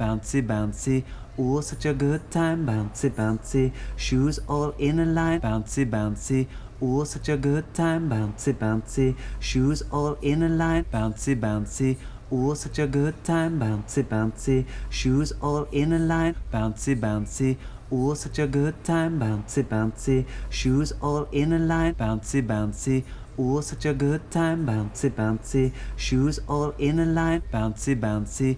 bouncy, bouncy. Oh, such a good time, bouncy, bouncy. Shoes all in a line, bouncy, bouncy. Oh, such a good time, bouncy, bouncy. Shoes all in a line, bouncy, bouncy. Oh, such a good time, bouncy, bouncy. Shoes all in a line, bouncy, bouncy. Oh, such a good time, bouncy, bouncy. Shoes all in a line, bouncy, bouncy. Oh, such a good time, bouncy, bouncy. Shoes all in a line, bouncy, bouncy.